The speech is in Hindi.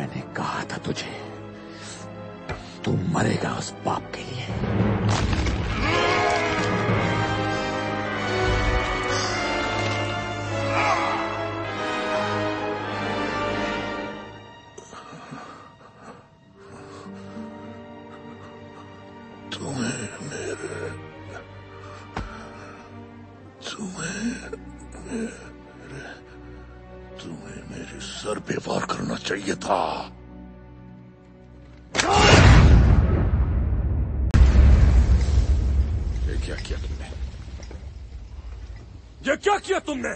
मैंने कहा था तुझे तू मरेगा उस पाप के लिए Yeah. मेरे सर पे वार करना चाहिए था। ये क्या किया तुमने? ये क्या किया तुमने?